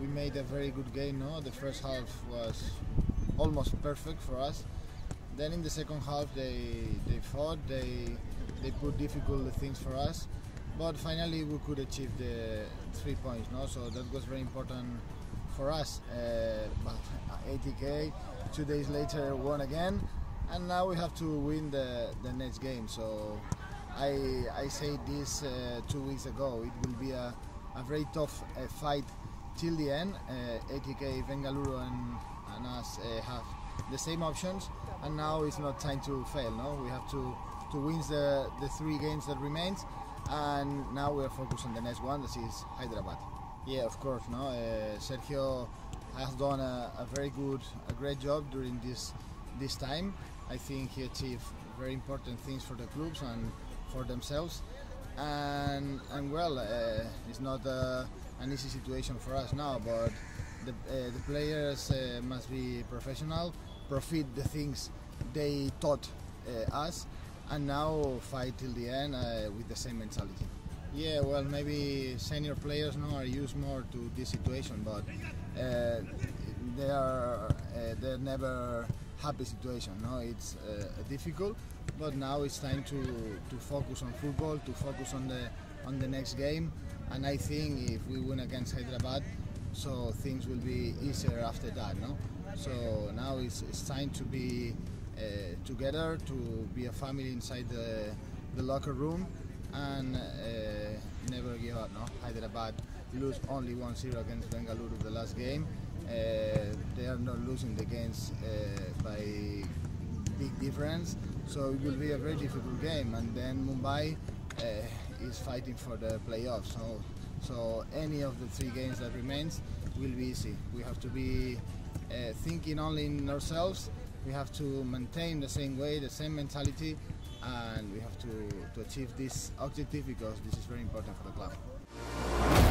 we made a very good game. No, the first half was almost perfect for us. Then in the second half, they they fought. They they put difficult things for us, but finally we could achieve the three points. No, so that was very important for us. Uh, but ATK two days later won again, and now we have to win the the next game. So I I said this uh, two weeks ago. It will be a, a very tough uh, fight till the end. Uh, ATK, Bengaluru, and, and us uh, have the same options, and now it's not time to fail. No, we have to to win the the three games that remains, and now we are focused on the next one. This is Hyderabad. Yeah, of course. No, uh, Sergio has done a, a very good, a great job during this this time. I think he achieved very important things for the clubs and for themselves. And, and well, uh, it's not uh, an easy situation for us now, but the, uh, the players uh, must be professional, profit the things they taught uh, us, and now fight till the end with the same mentality. Yeah, well, maybe senior players now are used more to this situation, but they are they're never happy situation. No, it's difficult, but now it's time to, to focus on football, to focus on the on the next game, and I think if we win against Hyderabad, so things will be easier after that. No, so now it's, it's time to be uh, together, to be a family inside the, the locker room, and uh, never give up. No, Hyderabad lose only 1-0 against Bengaluru the last game. Uh, they are not losing the games uh, by big difference. So it will be a very difficult game. And then Mumbai uh, is fighting for the playoffs. So, so any of the three games that remains will be easy. We have to be uh, thinking only in ourselves. We have to maintain the same way, the same mentality, and we have to, to achieve this objective because this is very important for the club.